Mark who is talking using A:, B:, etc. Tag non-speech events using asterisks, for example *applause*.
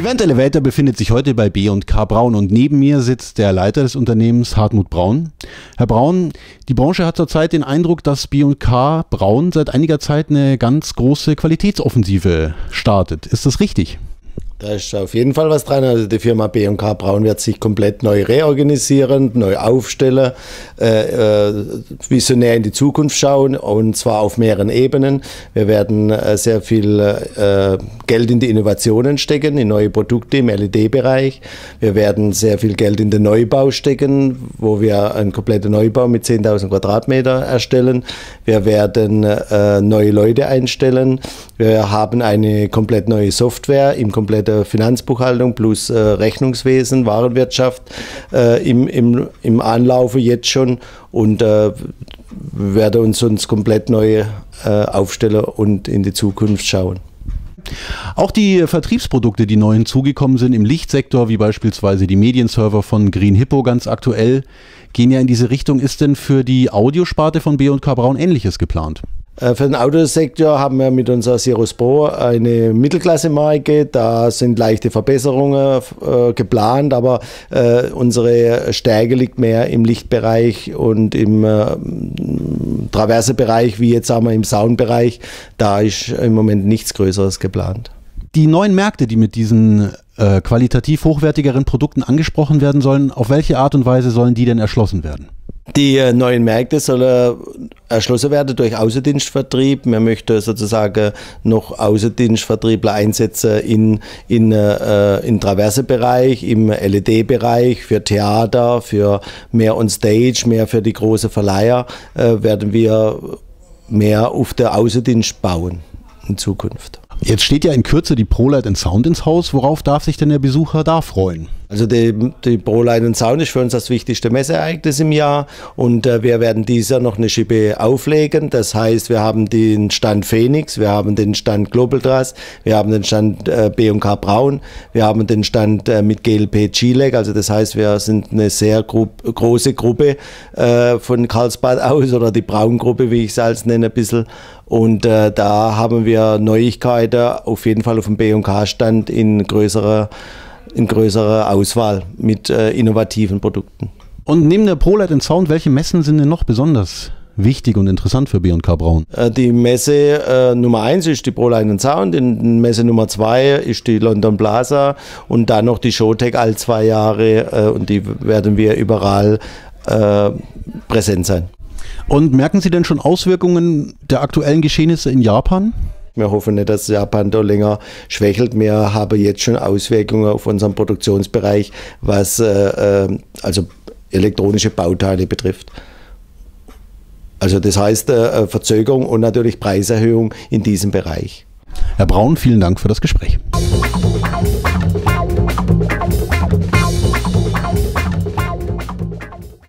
A: Event Elevator befindet sich heute bei B&K Braun und neben mir sitzt der Leiter des Unternehmens Hartmut Braun. Herr Braun, die Branche hat zurzeit den Eindruck, dass B&K Braun seit einiger Zeit eine ganz große Qualitätsoffensive startet. Ist das richtig?
B: Da ist auf jeden Fall was dran. Also die Firma B&K Braun wird sich komplett neu reorganisieren, neu aufstellen, äh, äh, visionär in die Zukunft schauen und zwar auf mehreren Ebenen. Wir werden äh, sehr viel äh, Geld in die Innovationen stecken, in neue Produkte im LED-Bereich. Wir werden sehr viel Geld in den Neubau stecken, wo wir einen kompletten Neubau mit 10.000 Quadratmeter erstellen. Wir werden äh, neue Leute einstellen. Wir haben eine komplett neue Software im kompletten der Finanzbuchhaltung plus äh, Rechnungswesen, Warenwirtschaft äh, im, im, im Anlaufe jetzt schon und äh, werde uns uns komplett neu äh, aufstellen und in die Zukunft schauen.
A: Auch die Vertriebsprodukte, die neu hinzugekommen sind im Lichtsektor, wie beispielsweise die Medienserver von Green Hippo ganz aktuell, gehen ja in diese Richtung. Ist denn für die Audiosparte von B&K Braun ähnliches geplant?
B: Äh, für den Autosektor haben wir mit unserer Cirrus Pro eine Mittelklasse-Marke. Da sind leichte Verbesserungen äh, geplant, aber äh, unsere Stärke liegt mehr im Lichtbereich und im äh, Traversebereich, wie jetzt sagen wir im Soundbereich. Da ist im Moment nichts Größeres geplant.
A: Die neuen Märkte, die mit diesen äh, qualitativ hochwertigeren Produkten angesprochen werden sollen, auf welche Art und Weise sollen die denn erschlossen werden?
B: Die äh, neuen Märkte sollen erschlossen werden durch Außendienstvertrieb. Wir möchten sozusagen noch Außendienstvertriebler einsetzen in, in, äh, im Traversebereich, im LED-Bereich, für Theater, für mehr on Stage, mehr für die großen Verleiher, äh, werden wir mehr auf der Außendienst bauen in Zukunft.
A: Jetzt steht ja in Kürze die ProLight Sound ins Haus. Worauf darf sich denn der Besucher da freuen?
B: Also die, die ProLight Sound ist für uns das wichtigste Messeereignis im Jahr und äh, wir werden dieses Jahr noch eine Schippe auflegen. Das heißt, wir haben den Stand Phoenix, wir haben den Stand Global Trust, wir haben den Stand äh, B&K Braun, wir haben den Stand äh, mit GLP Chilek. Also das heißt, wir sind eine sehr gro große Gruppe äh, von Karlsbad *laughs* aus oder die Braun-Gruppe, wie ich es als nenne, ein bisschen. Und äh, da haben wir Neuigkeiten auf jeden Fall auf dem B&K-Stand in größerer, in größerer Auswahl mit äh, innovativen Produkten.
A: Und neben der ProLight Sound, welche Messen sind denn noch besonders wichtig und interessant für B&K Braun?
B: Äh, die Messe äh, Nummer 1 ist die ProLight Sound, die Messe Nummer 2 ist die London Plaza und dann noch die Showtech all zwei Jahre äh, und die werden wir überall äh, präsent sein.
A: Und merken Sie denn schon Auswirkungen der aktuellen Geschehnisse in Japan?
B: Wir hoffen nicht, dass Japan da länger schwächelt. Wir haben jetzt schon Auswirkungen auf unseren Produktionsbereich, was äh, äh also elektronische Bauteile betrifft. Also das heißt äh, Verzögerung und natürlich Preiserhöhung in diesem Bereich.
A: Herr Braun, vielen Dank für das Gespräch.